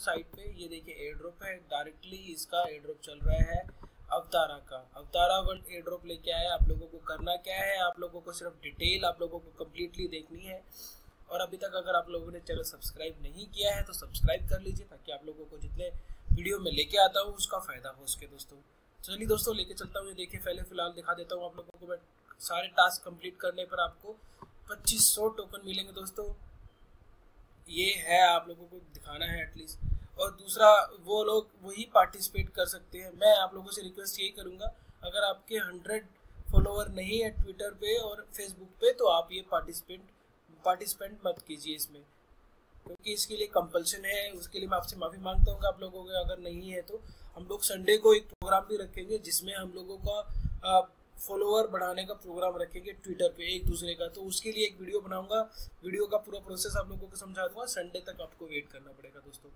Site पे, ये देखिए एयर ड्रॉप है डायरेक्टली इसका एयर ड्रॉप चल रहा है अवतारा का। अवतारा वर्ल्ड एयर ड्रॉप लेके आया, आप लोगों को करना क्या है, आप लोगों को सिर्फ़ डिटेल आप लोगों को कम्प्लीटली देखनी है। और अभी तक अगर आप लोगों ने चैनल सब्सक्राइब नहीं किया है तो सब्सक्राइब कर लीजिए, ताकि आप लोगों को जितने वीडियो में लेके आता हूँ, उसका फ़ायदा हो उसके दोस्तों। चलिए दोस्तों, लेके चलता हूँ, ये देखिए, पहले फ़िलहाल दिखा देता हूँ आप लोगों को, मैं सारे टास्क कंप्लीट करने पर आपको 2500 टोकन मिलेंगे दोस्तों। ये है, आप लोगों को दिखाना है एटलीस्ट और दूसरा, वो लोग वही पार्टिसिपेट कर सकते हैं। मैं आप लोगों से रिक्वेस्ट यही करूँगा, अगर आपके हंड्रेड फॉलोवर नहीं है ट्विटर पे और फेसबुक पे तो आप ये पार्टिसिपेंट पार्टिसिपेंट मत कीजिए इसमें। क्योंकि इसके लिए कंपल्सन है, उसके लिए मैं आपसे माफ़ी माँगता हूँ आप लोगों के, अगर नहीं है तो। हम लोग संडे को एक प्रोग्राम भी रखेंगे, जिसमें हम लोगों का फॉलोअर बढ़ाने का प्रोग्राम रखेंगे ट्विटर पे, एक दूसरे का। तो उसके लिए एक वीडियो बनाऊँगा। वीडियो का पूरा प्रोसेस आप लोगों को समझा दूँगा। संडे तक आपको वेट करना पड़ेगा दोस्तों।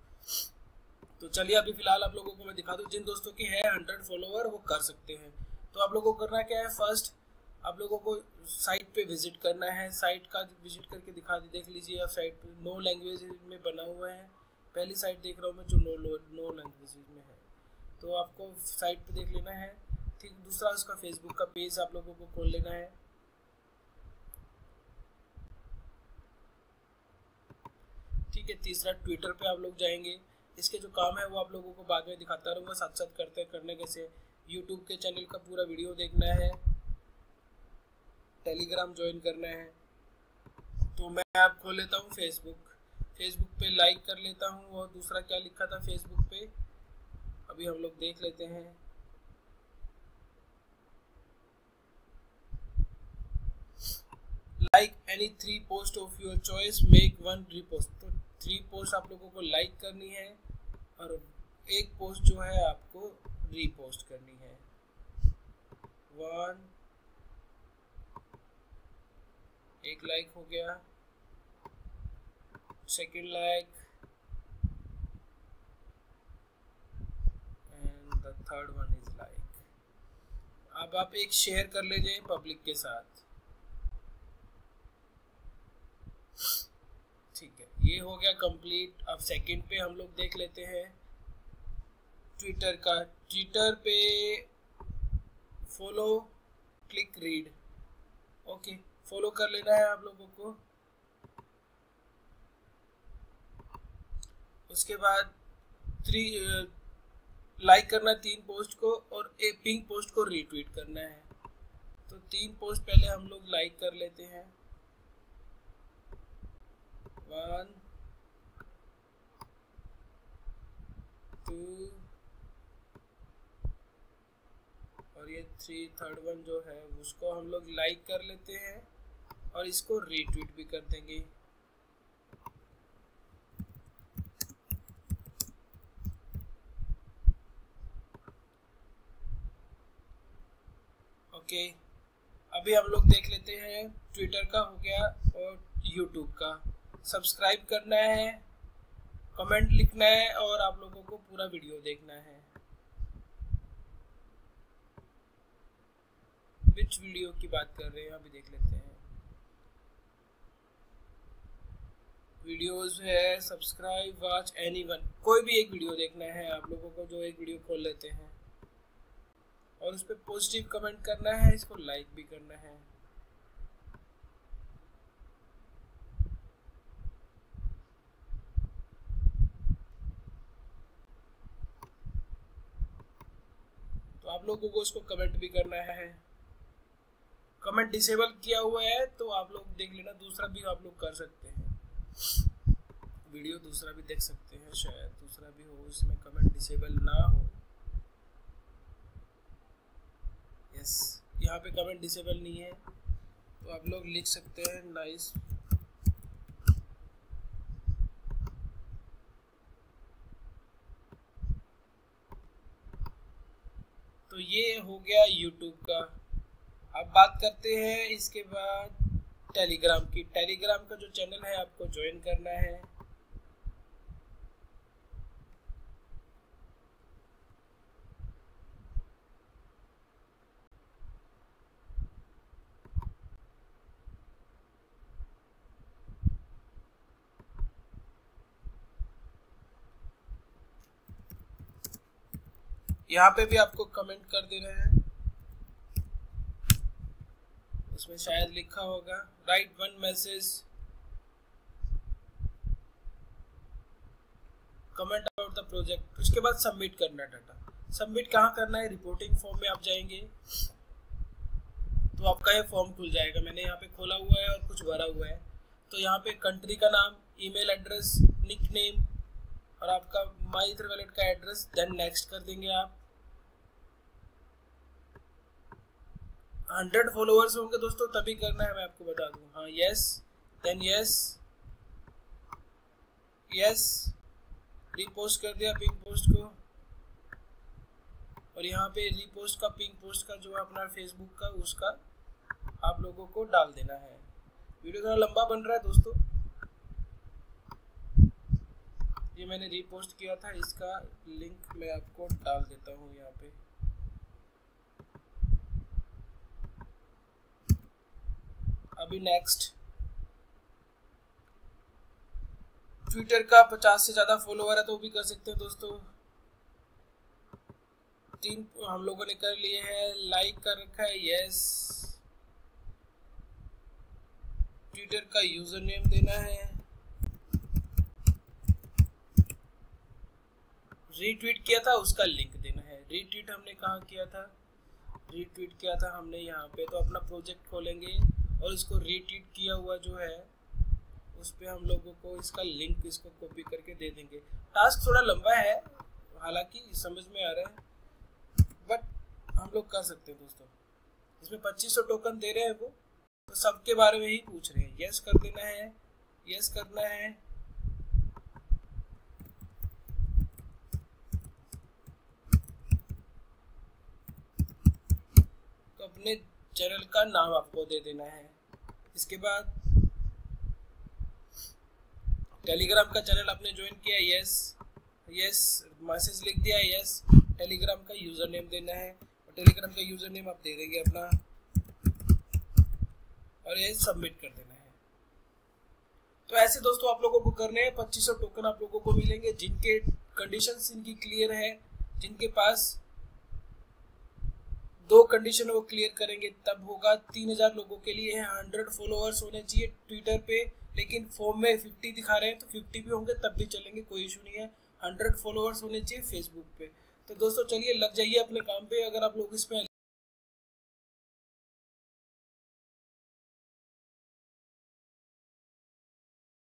तो चलिए अभी फ़िलहाल आप लोगों को मैं दिखा दूँ। जिन दोस्तों के है हंड्रेड फॉलोअर वो कर सकते हैं। तो आप लोगों को करना क्या है? फ़र्स्ट आप लोगों को साइट पे विज़िट करना है। साइट का विज़िट करके दिखा देख लीजिए। आप साइट पे नो लैंग्वेज में बना हुआ है। पहली साइट देख रहा हूँ मैं जो नो नो लैंग्वेज में है। तो आपको साइट पे देख लेना है। ठीक, दूसरा उसका फेसबुक का पेज आप लोगों को खोल लेना है। ठीक है, तीसरा ट्विटर पे आप लोग जाएँगे। इसके जो काम है वो आप लोगों को बाद में दिखाता रहूँगा साथ साथ करते करने कैसे। यूट्यूब के चैनल का पूरा वीडियो देखना है। टेलीग्राम ज्वाइन करना है। तो मैं आप खोल लेता हूँ फेसबुक फेसबुक पे लाइक कर लेता हूँ, और दूसरा क्या लिखा था फेसबुक पे? अभी हम लोग देख लेते हैं। Like any three post of your choice make one repost तो थ्री पोस्ट आप लोगों को लाइक like करनी है और एक पोस्ट जो है आपको रीपोस्ट करनी है। वन एक लाइक हो गया। Second like and the third one is like अब आप एक शेयर कर लीजिए पब्लिक के साथ ठीक है ये हो गया कंप्लीट अब सेकंड पे हम लोग देख लेते हैं ट्विटर का. ट्विटर पे follow click read okay follow कर लेना है आप लोगों को. उसके बाद थ्री लाइक करना तीन पोस्ट को और एक पिंक पोस्ट को रीट्वीट करना है. तो तीन पोस्ट पहले हम लोग लाइक कर लेते हैं. वन टू और ये थ्री थर्ड वन जो है, उसको हम लोग लाइक कर लेते हैं और इसको रीट्वीट भी कर देंगे। ओके अभी हम लोग देख लेते हैं ट्विटर का हो गया और यूट्यूब का। सब्सक्राइब करना है, कमेंट लिखना है और आप लोगों को पूरा वीडियो देखना है। विच वीडियो की बात कर रहे हैं, अभी देख लेते हैं। वीडियोस है सब्सक्राइब वॉच एनी वन कोई भी एक वीडियो देखना है, आप लोगों को जो एक वीडियो खोल लेते हैं। और उस पर पॉजिटिव कमेंट करना है, इसको लाइक भी करना है। आप लोगों को इसको कमेंट भी करना है। कमेंट डिसेबल किया हुआ है तो आप लोग देख लेना, दूसरा भी आप लोग कर सकते हैं। वीडियो दूसरा भी देख सकते हैं, शायद दूसरा भी हो, इसमें कमेंट डिसेबल ना हो। यस यहाँ पे कमेंट डिसेबल नहीं है। तो आप लोग लिख सकते हैं नाइस तो ये हो गया यूट्यूब का। अब बात करते हैं इसके बाद टेलीग्राम की। टेलीग्राम का जो चैनल है, आपको ज्वाइन करना है। यहाँ पे भी आपको कमेंट कर देना है। उसमें शायद लिखा होगा write one message comment about the project उसके बाद सबमिट करना डाटा सबमिट कहाँ करना है? रिपोर्टिंग फॉर्म में आप जाएँगे। तो आपका ये फॉर्म खुल जाएगा। मैंने यहाँ पे खोला हुआ है और कुछ भरा हुआ है। तो यहाँ पे कंट्री का नाम ईमेल एड्रेस निक नेम और आपका माई वैलेट का एड्रेस देन नेक्स्ट कर देंगे आप। हंड्रेड फॉलोअर्स होंगे दोस्तों, तभी करना है, मैं आपको बता दूँ। हाँ yes then yes yes repost कर दिया पिंक पोस्ट को। और यहाँ पे रीपोस्ट का पिंक पोस्ट का जो है अपना फेसबुक का, उसका आप लोगों को डाल देना है। वीडियो थोड़ा लंबा बन रहा है दोस्तों। ये मैंने रीपोस्ट किया था, इसका लिंक मैं आपको डाल देता हूँ यहाँ पे। अभी नेक्स्ट ट्विटर का पचास से ज़्यादा फॉलोवर है तो भी कर सकते हैं दोस्तों। तीन हम लोगों ने कर लिए हैं लाइक कर रखा है यस ट्विटर का यूज़र नेम देना है। रीट्वीट किया था, उसका लिंक देना है। रीट्वीट हमने कहा किया था? रीट्वीट किया था हमने यहाँ पे तो अपना प्रोजेक्ट खोलेंगे। और इसको रीट्वीट किया हुआ जो है, उस पर हम लोगों को इसका लिंक इसको कॉपी करके दे देंगे। टास्क थोड़ा लंबा है, हालाँकि समझ में आ रहा है बट हम लोग कर सकते हैं दोस्तों। इसमें पच्चीस सौ टोकन दे रहे हैं वो तो सबके बारे में ही पूछ रहे हैं। यस कर देना है यस करना है। तो अपने चैनल का नाम आपको दे देना है। इसके बाद टेलीग्राम का चैनल आपने ज्वाइन किया यस यस मैसेज लिख दिया यस टेलीग्राम का यूज़र नेम देना है। और टेलीग्राम का यूज़र नेम आप दे देंगे अपना। और ये सबमिट कर देना है। तो ऐसे दोस्तों आप लोगों को करने हैं। पच्चीस टोकन आप लोगों को मिलेंगे, जिनके कंडीशंस इनकी क्लियर है, जिनके पास दो कंडीशन वो क्लियर करेंगे, तब होगा तीन हज़ार लोगों के लिए है हंड्रेड फॉलोअर्स होने चाहिए ट्विटर पे, लेकिन फॉर्म में फिफ्टी दिखा रहे हैं तो फिफ्टी भी होंगे, तब भी चलेंगे, कोई इशू नहीं है। हंड्रेड फॉलोअर्स होने चाहिए फेसबुक पे। तो दोस्तों, चलिए, लग जाइए अपने काम पे, अगर आप लोग इसमें